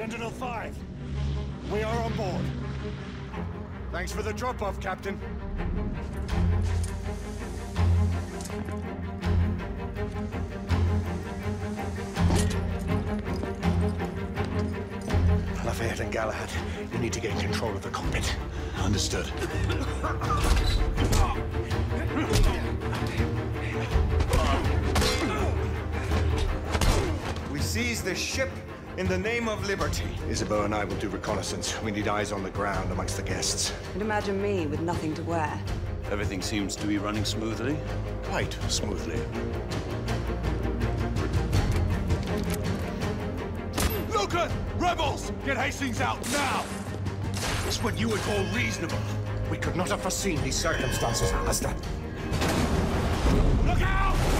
Sentinel-5, we are on board. Thanks for the drop-off, Captain. Lafayette and Galahad, you need to gain control of the cockpit. Understood. We seize the ship in the name of liberty. Isabeau and I will do reconnaissance. We need eyes on the ground amongst the guests. And imagine me with nothing to wear. Everything seems to be running smoothly. Quite smoothly. Lucan! Rebels! Get Hastings out now! It's what you would call reasonable. We could not have foreseen these circumstances, Alistair. Look out!